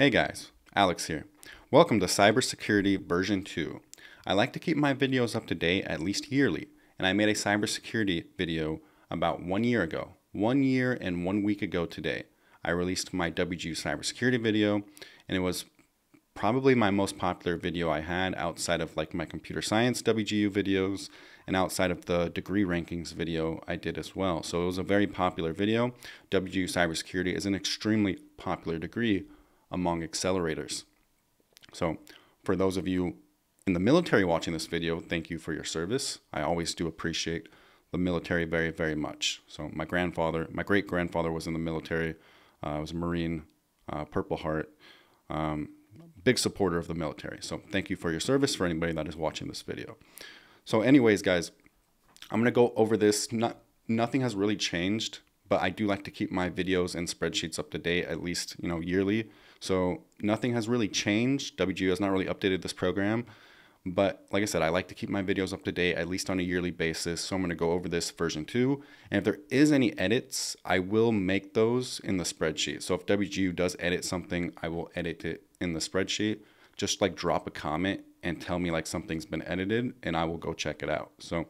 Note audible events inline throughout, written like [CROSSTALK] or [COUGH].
Hey guys, Alex here. Welcome to Cybersecurity version 2. I like to keep my videos up to date at least yearly, and I made a cybersecurity video about one year ago. One year and one week ago today, I released my WGU cybersecurity video, and it was probably my most popular video I had outside of like my computer science WGU videos and outside of the degree rankings video I did as well. So it was a very popular video. WGU cybersecurity is an extremely popular degree among accelerators. So for those of you in the military watching this video, thank you for your service. I always do appreciate the military very, very much. So my grandfather, my great grandfather was in the military. Uh, I was a Marine, uh, Purple Heart. Um, big supporter of the military. So thank you for your service for anybody that is watching this video. So anyways, guys, I'm going to go over this. Not, nothing has really changed, but I do like to keep my videos and spreadsheets up to date at least, you know, yearly. So nothing has really changed. WGU has not really updated this program. But like I said, I like to keep my videos up to date at least on a yearly basis. So I'm going to go over this version 2. And if there is any edits, I will make those in the spreadsheet. So if WGU does edit something, I will edit it in the spreadsheet. Just like drop a comment and tell me like something's been edited and I will go check it out. So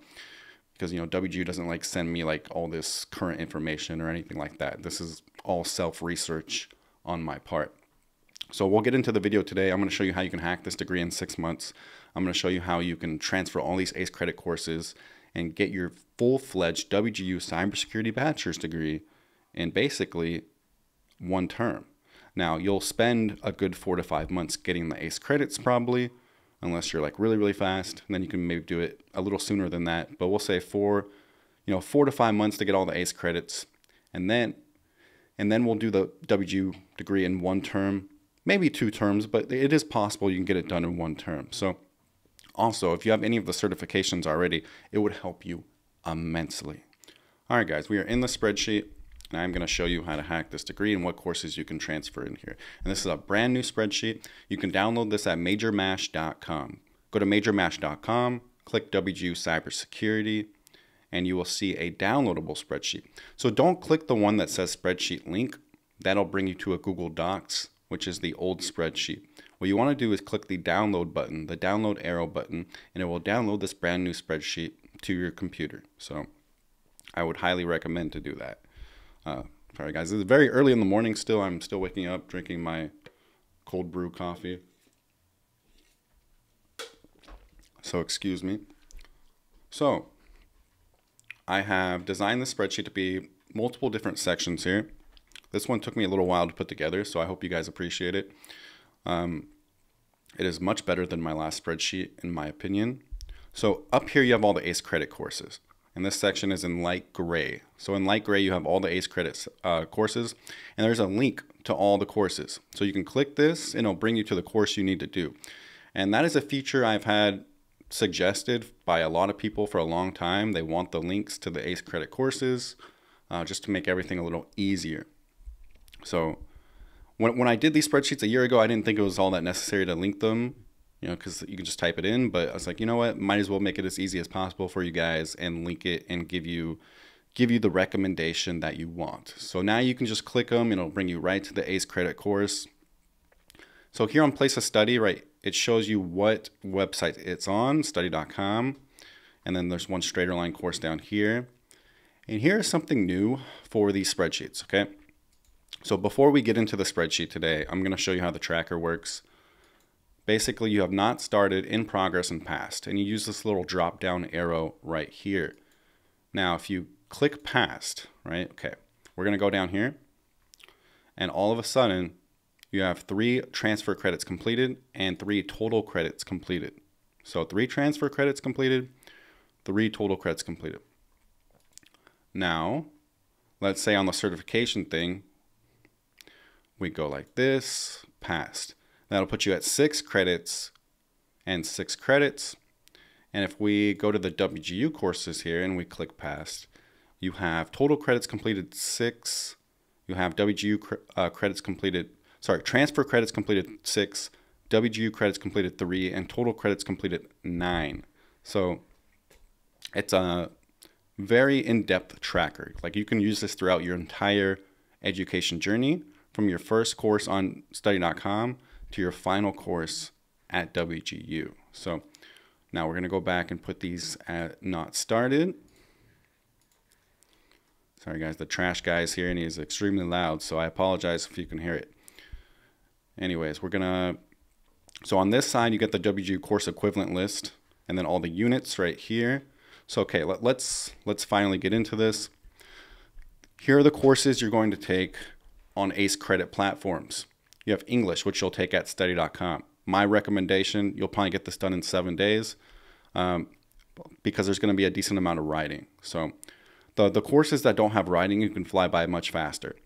because you know WGU doesn't like send me like all this current information or anything like that. This is all self-research on my part. So we'll get into the video today. I'm going to show you how you can hack this degree in six months. I'm going to show you how you can transfer all these ACE credit courses and get your full-fledged WGU cybersecurity bachelor's degree in basically one term. Now, you'll spend a good four to five months getting the ACE credits probably, unless you're like really, really fast. And then you can maybe do it a little sooner than that. But we'll say four, you know, four to five months to get all the ACE credits. And then and then we'll do the WGU degree in one term, maybe two terms, but it is possible you can get it done in one term. So also, if you have any of the certifications already, it would help you immensely. All right, guys, we are in the spreadsheet, and I'm going to show you how to hack this degree and what courses you can transfer in here. And this is a brand new spreadsheet. You can download this at majormash.com. Go to majormash.com, click WGU Cybersecurity, and you will see a downloadable spreadsheet. So don't click the one that says spreadsheet link. That'll bring you to a Google Docs, which is the old spreadsheet. What you want to do is click the download button, the download arrow button, and it will download this brand new spreadsheet to your computer. So I would highly recommend to do that. Uh, sorry guys, it's very early in the morning still. I'm still waking up, drinking my cold brew coffee. So excuse me. So I have designed the spreadsheet to be multiple different sections here. This one took me a little while to put together, so I hope you guys appreciate it. Um, it is much better than my last spreadsheet, in my opinion. So up here, you have all the ACE credit courses. And this section is in light gray. So in light gray, you have all the ACE credits uh, courses, and there's a link to all the courses. So you can click this, and it'll bring you to the course you need to do. And that is a feature I've had suggested by a lot of people for a long time. They want the links to the ACE credit courses uh, just to make everything a little easier. So when, when I did these spreadsheets a year ago, I didn't think it was all that necessary to link them, you know, because you can just type it in. But I was like, you know what, might as well make it as easy as possible for you guys and link it and give you give you the recommendation that you want. So now you can just click them and it'll bring you right to the ACE credit course. So here on place of study, right, it shows you what website it's on, study.com. And then there's one StraighterLine course down here. And here is something new for these spreadsheets, okay? So before we get into the spreadsheet today, I'm going to show you how the tracker works. Basically, you have not started in progress and past, and you use this little drop down arrow right here. Now, if you click past, right, okay, we're going to go down here, and all of a sudden, you have three transfer credits completed and three total credits completed. So three transfer credits completed, three total credits completed. Now, let's say on the certification thing, we go like this, past. That'll put you at six credits and six credits. And if we go to the WGU courses here and we click past, you have total credits completed six. You have WGU uh, credits completed, sorry, transfer credits completed six, WGU credits completed three, and total credits completed nine. So it's a very in-depth tracker. Like you can use this throughout your entire education journey from your first course on study.com to your final course at WGU. So now we're going to go back and put these at not started. Sorry guys, the trash guy is here and he is extremely loud, so I apologize if you can hear it. Anyways, we're gonna, so on this side you get the WGU course equivalent list and then all the units right here. So okay, let, let's, let's finally get into this. Here are the courses you're going to take on ACE credit platforms. You have English, which you'll take at study.com. My recommendation, you'll probably get this done in seven days um, because there's going to be a decent amount of writing. So the, the courses that don't have writing, you can fly by much faster.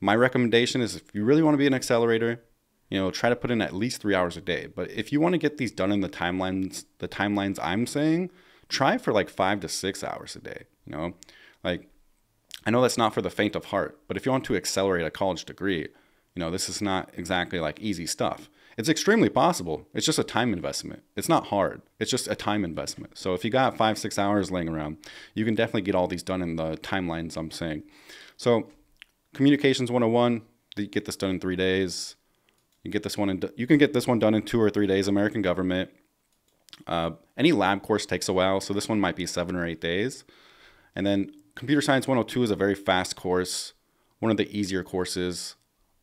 My recommendation is if you really want to be an accelerator, you know, try to put in at least three hours a day. But if you want to get these done in the timelines, the timelines I'm saying, try for like five to six hours a day. You know, like I know that's not for the faint of heart, but if you want to accelerate a college degree, you know, this is not exactly like easy stuff. It's extremely possible. It's just a time investment. It's not hard. It's just a time investment. So if you got five, six hours laying around, you can definitely get all these done in the timelines I'm saying. So communications 101, you get this done in three days. You get this one in, you can get this one done in two or three days. American government. Uh, any lab course takes a while, so this one might be seven or eight days. And then Computer Science 102 is a very fast course, one of the easier courses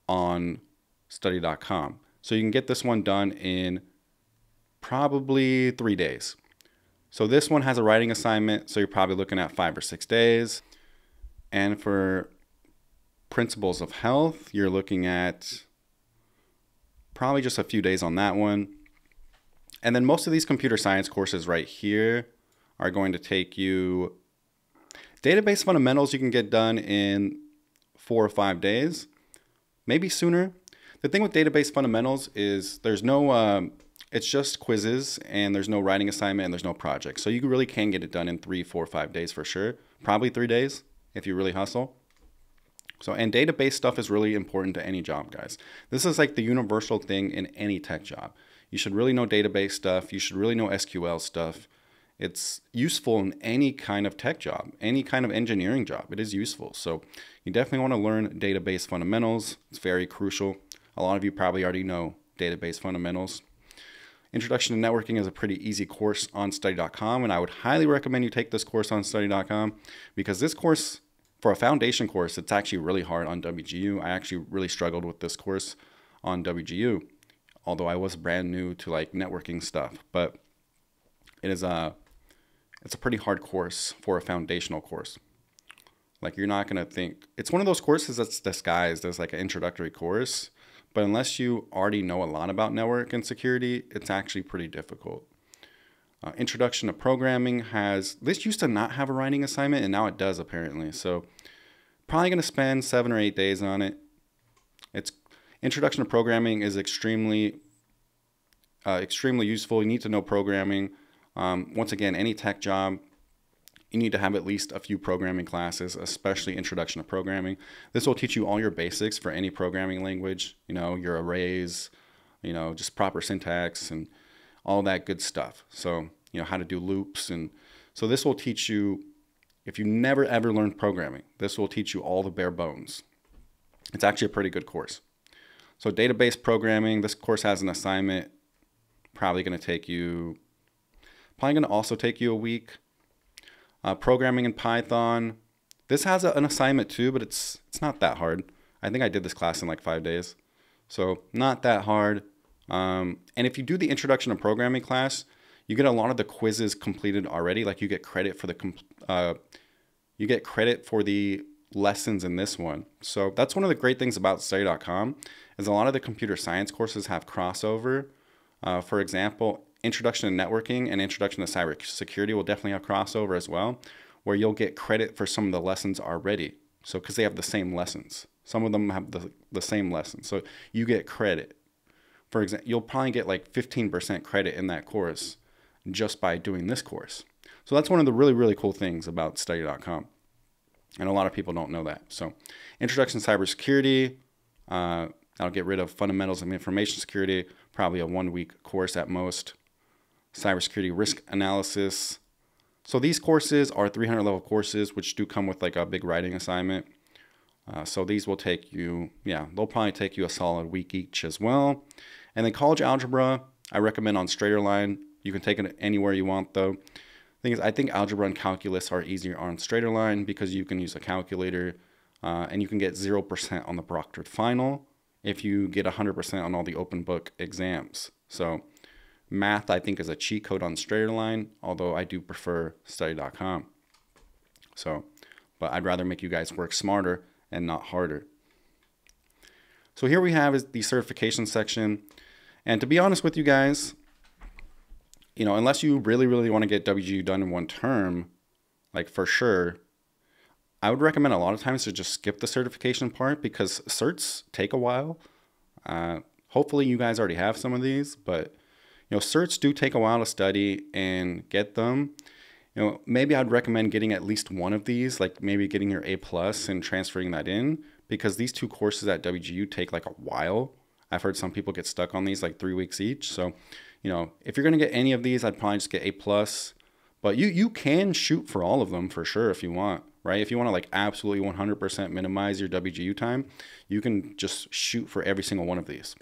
on study.com. So you can get this one done in probably three days. So this one has a writing assignment, so you're probably looking at five or six days. And for principles of health, you're looking at probably just a few days on that one. And then most of these computer science courses right here are going to take you database fundamentals you can get done in four or five days, maybe sooner. The thing with database fundamentals is there's no, um, it's just quizzes and there's no writing assignment and there's no project. So you really can get it done in three, four, five days for sure. Probably three days if you really hustle. So, and database stuff is really important to any job, guys. This is like the universal thing in any tech job. You should really know database stuff. You should really know SQL stuff. It's useful in any kind of tech job, any kind of engineering job. It is useful. So you definitely want to learn database fundamentals. It's very crucial. A lot of you probably already know database fundamentals. Introduction to Networking is a pretty easy course on study.com, and I would highly recommend you take this course on study.com because this course, for a foundation course, it's actually really hard on WGU. I actually really struggled with this course on WGU, although I was brand new to like networking stuff. But it is a it's a pretty hard course for a foundational course. Like you're not gonna think it's one of those courses that's disguised as like an introductory course, but unless you already know a lot about network and security, it's actually pretty difficult. Uh, Introduction to Programming has, this used to not have a writing assignment and now it does apparently. So probably going to spend seven or eight days on it. It's Introduction to Programming is extremely, uh, extremely useful. You need to know programming. Um, once again, any tech job, you need to have at least a few programming classes, especially introduction to programming. This will teach you all your basics for any programming language, you know, your arrays, you know, just proper syntax and all that good stuff. So, you know, how to do loops. And so this will teach you, if you never ever learned programming, this will teach you all the bare bones. It's actually a pretty good course. So database programming, this course has an assignment, probably going to take you, probably going to also take you a week uh, programming in Python. This has a, an assignment too, but it's it's not that hard. I think I did this class in like five days, so not that hard. Um, and if you do the introduction to programming class, you get a lot of the quizzes completed already. Like you get credit for the uh, you get credit for the lessons in this one. So that's one of the great things about study.com is a lot of the computer science courses have crossover. Uh, for example, Introduction to Networking and Introduction to Cybersecurity will definitely have crossover as well, where you'll get credit for some of the lessons already. So, because they have the same lessons, some of them have the, the same lessons. So, you get credit. For example, you'll probably get like 15% credit in that course just by doing this course. So, that's one of the really, really cool things about study.com. And a lot of people don't know that. So, Introduction to Cybersecurity, uh, I'll get rid of Fundamentals of Information Security, probably a one week course at most cybersecurity risk analysis. So these courses are 300 level courses, which do come with like a big writing assignment. Uh, so these will take you, yeah, they'll probably take you a solid week each as well. And then college algebra, I recommend on StraighterLine. You can take it anywhere you want though. Thing is, I think algebra and calculus are easier on StraighterLine because you can use a calculator uh, and you can get 0% on the proctored final if you get 100% on all the open book exams. So math, I think, is a cheat code on StraighterLine, although I do prefer study.com. So, but I'd rather make you guys work smarter and not harder. So here we have is the certification section. And to be honest with you guys, you know, unless you really, really want to get WGU done in one term, like for sure, I would recommend a lot of times to just skip the certification part because certs take a while. Uh, hopefully, you guys already have some of these, but know, certs do take a while to study and get them. You know, maybe I'd recommend getting at least one of these, like maybe getting your A plus and transferring that in, because these two courses at WGU take like a while. I've heard some people get stuck on these like three weeks each. So, you know, if you're gonna get any of these, I'd probably just get A plus. But you you can shoot for all of them for sure if you want right? If you want to like absolutely 100% minimize your WGU time, you can just shoot for every single one of these.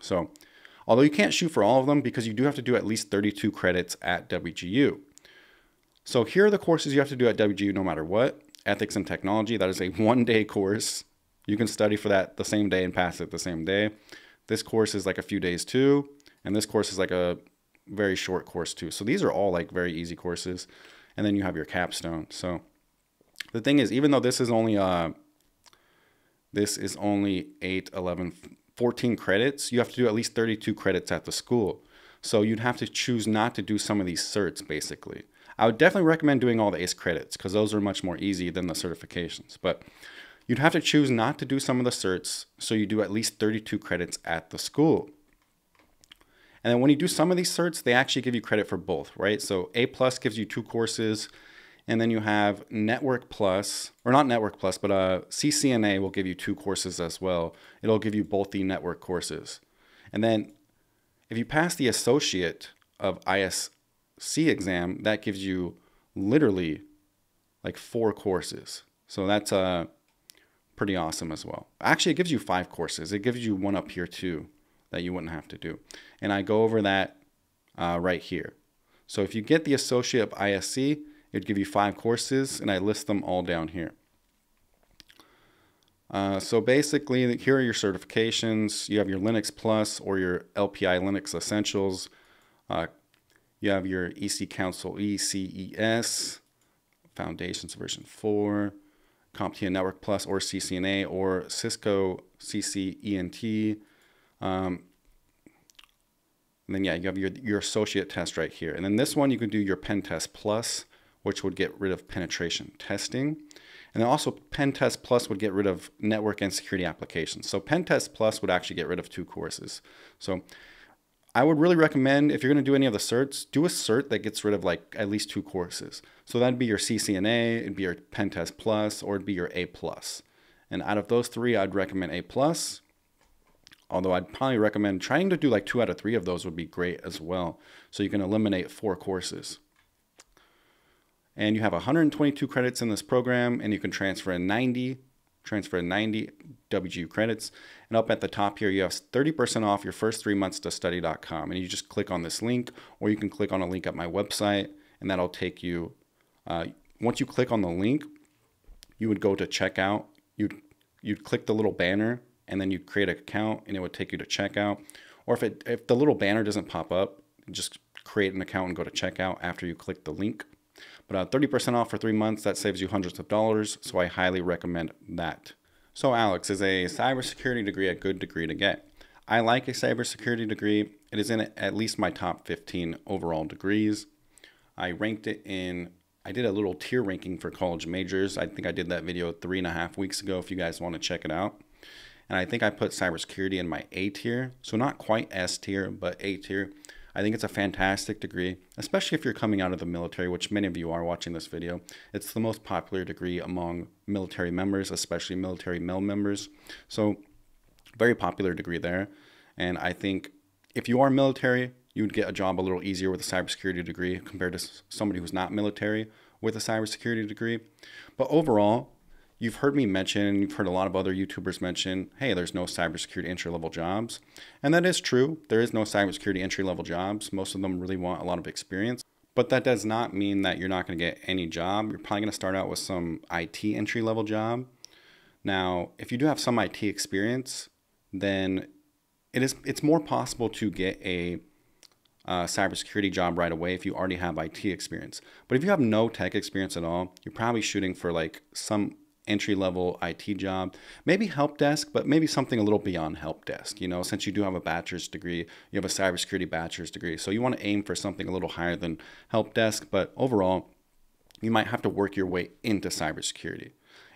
So, although you can't shoot for all of them because you do have to do at least 32 credits at WGU. So, here are the courses you have to do at WGU no matter what. Ethics and Technology, that is a [LAUGHS] one day course. You can study for that the same day and pass it the same day. This course is like a few days too, and this course is like a very short course too. So, these are all like very easy courses. And then you have your capstone. So, the thing is, even though this is only uh, this is only 8, 11, 14 credits, you have to do at least 32 credits at the school. So you'd have to choose not to do some of these certs, basically. I would definitely recommend doing all the ACE credits because those are much more easy than the certifications. But you'd have to choose not to do some of the certs, so you do at least 32 credits at the school. And then when you do some of these certs, they actually give you credit for both, right? So A plus gives you two courses, and then you have Network Plus, or not Network Plus, but uh, CCNA will give you two courses as well. It'll give you both the network courses. And then if you pass the Associate of ISC exam, that gives you literally like four courses. So that's uh, pretty awesome as well. Actually, it gives you five courses. It gives you one up here too that you wouldn't have to do. And I go over that uh, right here. So if you get the Associate of ISC, it would give you five courses, and I list them all down here. Uh, so basically, here are your certifications. You have your Linux Plus or your LPI Linux Essentials. Uh, you have your EC Council ECES, Foundations version 4, CompTIA Network Plus or CCNA or Cisco CCENT. Um, and then yeah, you have your, your associate test right here. And then this one you can do your pen test plus which would get rid of penetration testing. And then also Pen Test Plus would get rid of network and security applications. So Pen Test Plus would actually get rid of two courses. So I would really recommend if you're going to do any of the certs, do a cert that gets rid of like at least two courses. So that'd be your CCNA, it'd be your Pen Test Plus, or it'd be your A Plus. And out of those three, I'd recommend A Plus. Although I'd probably recommend trying to do like two out of three of those would be great as well. So you can eliminate four courses and you have 122 credits in this program and you can transfer in 90 transfer in 90 WGU credits. And up at the top here you have 30% off your first three months to study.com and you just click on this link or you can click on a link at my website and that'll take you uh, once you click on the link you would go to checkout. You'd you'd click the little banner and then you'd create an account and it would take you to checkout. Or if it if the little banner doesn't pop up just create an account and go to checkout after you click the link but 30% uh, off for three months, that saves you hundreds of dollars. So I highly recommend that. So Alex, is a cybersecurity degree a good degree to get? I like a cybersecurity degree. It is in at least my top 15 overall degrees. I ranked it in, I did a little tier ranking for college majors. I think I did that video three and a half weeks ago if you guys want to check it out. And I think I put cybersecurity in my A tier. So not quite S tier, but A tier. I think it's a fantastic degree, especially if you're coming out of the military, which many of you are watching this video. It's the most popular degree among military members, especially military male members. So, very popular degree there. And I think if you are military, you would get a job a little easier with a cybersecurity degree compared to somebody who's not military with a cybersecurity degree. But overall, you've heard me mention, you've heard a lot of other YouTubers mention, hey, there's no cybersecurity entry level jobs. And that is true. There is no cybersecurity entry level jobs. Most of them really want a lot of experience. But that does not mean that you're not going to get any job. You're probably going to start out with some IT entry level job. Now, if you do have some IT experience, then it is it's more possible to get a uh, cybersecurity job right away if you already have IT experience. But if you have no tech experience at all, you're probably shooting for like some entry level IT job, maybe help desk, but maybe something a little beyond help desk. You know, since you do have a bachelor's degree, you have a cybersecurity bachelor's degree. So you want to aim for something a little higher than help desk, but overall, you might have to work your way into cybersecurity.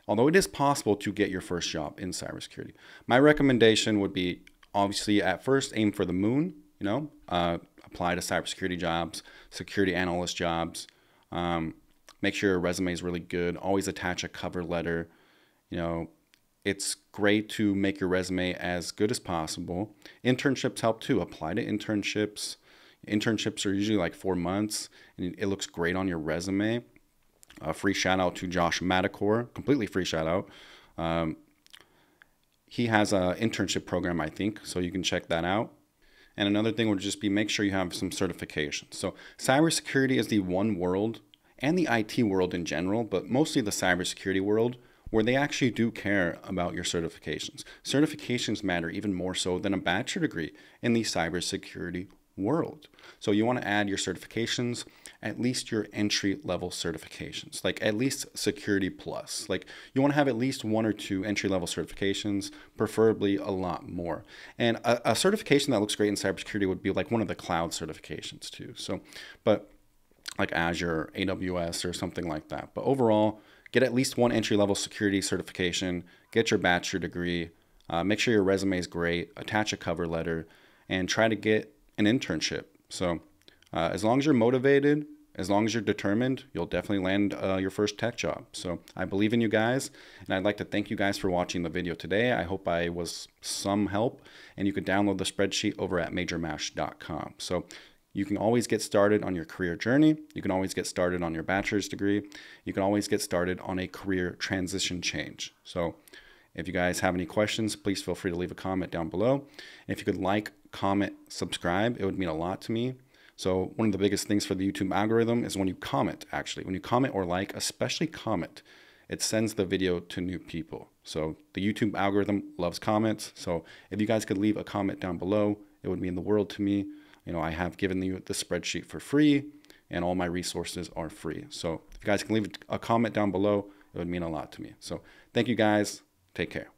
Although it is possible to get your first job in cybersecurity. My recommendation would be obviously at first aim for the moon, you know, uh, apply to cybersecurity jobs, security analyst jobs. Um, make sure your resume is really good. Always attach a cover letter. You know, it's great to make your resume as good as possible. Internships help too. Apply to internships. Internships are usually like four months, and it looks great on your resume. A free shout out to Josh Madakor, completely free shout out. Um, he has an internship program, I think, so you can check that out. And another thing would just be make sure you have some certifications. So cybersecurity is the one world and the IT world in general, but mostly the cybersecurity world where they actually do care about your certifications. Certifications matter even more so than a bachelor degree in the cybersecurity world. So you want to add your certifications, at least your entry level certifications, like at least security plus. Like you want to have at least one or two entry level certifications, preferably a lot more. And a, a certification that looks great in cybersecurity would be like one of the cloud certifications too. So, but like Azure, AWS, or something like that. But overall, get at least one entry level security certification, get your bachelor degree, uh, make sure your resume is great, attach a cover letter, and try to get an internship. So, uh, as long as you're motivated, as long as you're determined, you'll definitely land uh, your first tech job. So I believe in you guys, and I'd like to thank you guys for watching the video today. I hope I was some help, and you can download the spreadsheet over at majormash.com. So you can always get started on your career journey. You can always get started on your bachelor's degree. You can always get started on a career transition change. So if you guys have any questions, please feel free to leave a comment down below. If you could like, comment, subscribe, it would mean a lot to me. So one of the biggest things for the YouTube algorithm is when you comment, actually. When you comment or like, especially comment, it sends the video to new people. So the YouTube algorithm loves comments. So if you guys could leave a comment down below, it would mean the world to me. You know, I have given you the spreadsheet for free and all my resources are free. So if you guys can leave a comment down below, it would mean a lot to me. So thank you guys. Take care.